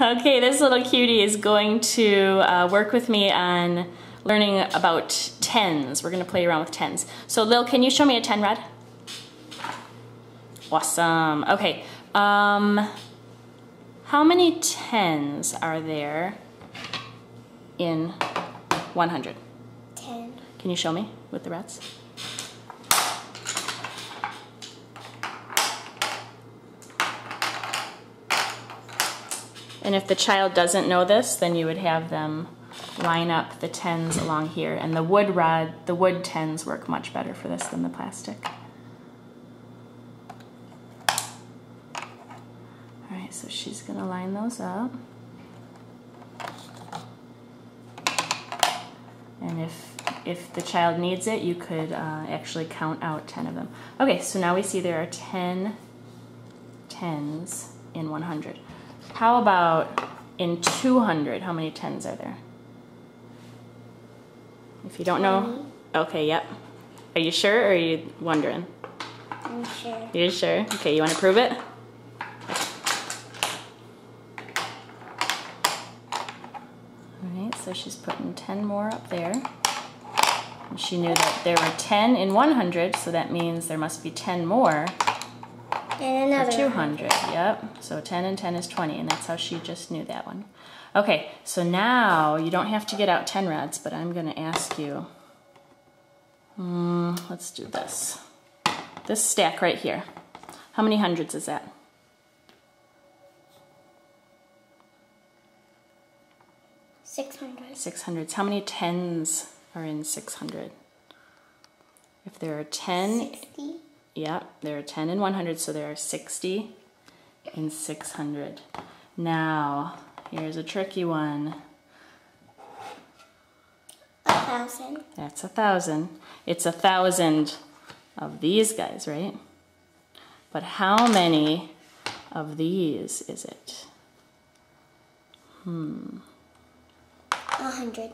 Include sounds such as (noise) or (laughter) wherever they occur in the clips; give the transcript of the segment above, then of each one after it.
Okay, this little cutie is going to uh, work with me on learning about tens. We're going to play around with tens. So Lil, can you show me a ten red? Awesome. Okay. Um, how many tens are there in 100? Ten. Can you show me with the reds? And if the child doesn't know this, then you would have them line up the tens along here. And the wood rod, the wood tens work much better for this than the plastic. All right, so she's gonna line those up. And if, if the child needs it, you could uh, actually count out 10 of them. Okay, so now we see there are 10 tens in 100. How about in 200, how many tens are there? If you don't know, okay, yep. Are you sure or are you wondering? I'm sure. You're sure? Okay, you want to prove it? Alright, so she's putting 10 more up there. And she knew that there were 10 in 100, so that means there must be 10 more And another. for 200. Yep, so 10 and 10 is 20, and that's how she just knew that one. Okay, so now you don't have to get out 10 rods, but I'm going to ask you. Hmm, let's do this. This stack right here. How many hundreds is that? Six hundred. 600s. How many tens are in 600? If there are 10, Sixty. Yeah, there are 10 in 100, so there are 60 in 600. Now, here's a tricky one. A thousand. That's a thousand. It's a thousand of these guys, right? But how many of these is it? Hmm. A hundred.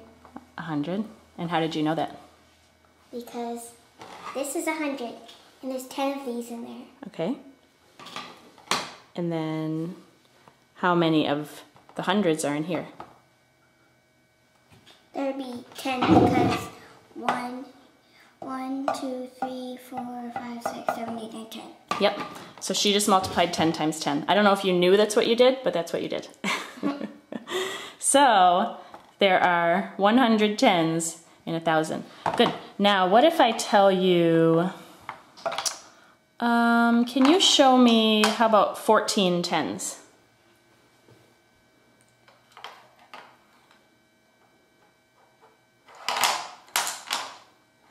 A hundred? And how did you know that? Because this is a hundred, and there's ten of these in there. Okay. And then how many of the hundreds are in here? There'd be ten because one, one, two, three, four, five, six, seven, eight, nine, ten. Yep. So she just multiplied 10 times 10. I don't know if you knew that's what you did, but that's what you did. (laughs) so there are 100 tens in a thousand. Good. Now, what if I tell you, um, can you show me, how about 14 tens?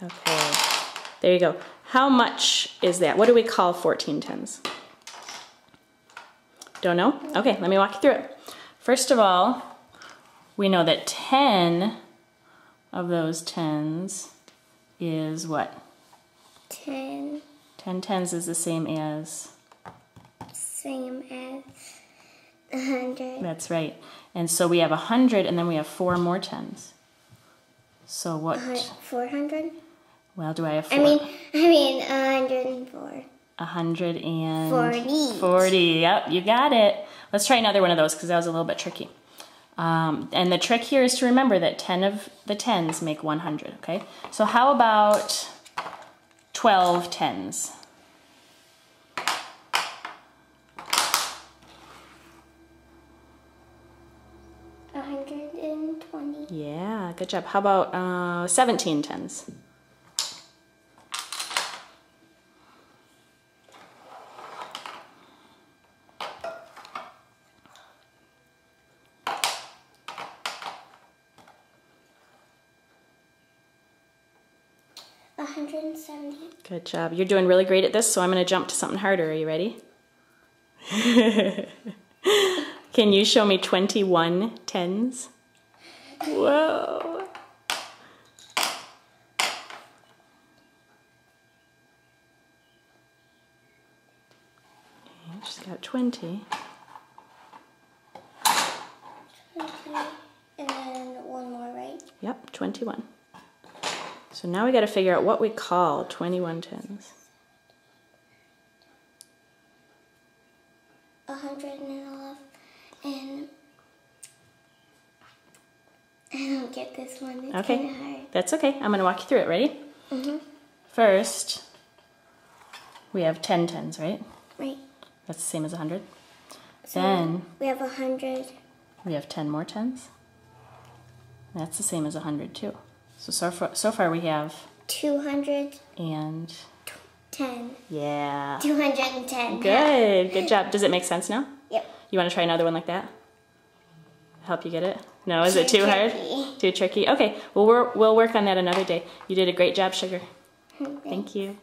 Okay, there you go. How much is that? What do we call 14 tens? Don't know? Okay, let me walk you through it. First of all, we know that 10 of those tens is what? Ten. 10 tens is the same as, Same as a hundred. that's right. And so we have a 100 and then we have four more tens. So what, Four hundred. well, do I have four? I mean, I mean, a hundred and four. 100 and Forty. 40. Yep, you got it. Let's try another one of those because that was a little bit tricky. Um, and the trick here is to remember that 10 of the tens make 100, okay? So how about 12 tens? A hundred and twenty. Yeah, good job. How about uh, 17 tens? A hundred and seventy. Good job. You're doing really great at this, so I'm going to jump to something harder. Are you ready? (laughs) Can you show me 21 tens? Whoa. Okay, She's got 20. Okay. And then one more, right? Yep, 21. So now we got to figure out what we call 21 tens. 111 and I don't get this one. It's okay. hard. That's okay. I'm going to walk you through it. Ready? Mm hmm First, we have 10 tens, right? Right. That's the same as 100. So then we have 100. We have 10 more tens. That's the same as 100 too. So so far, so far we have, 210. and yeah. 210. Good, good (laughs) job. Does it make sense now? Yep. You want to try another one like that? Help you get it? No, is it Too too hard? Too tricky? Okay, well, we're, we'll work on that another day. You did a great job, Sugar. (laughs) Thank you.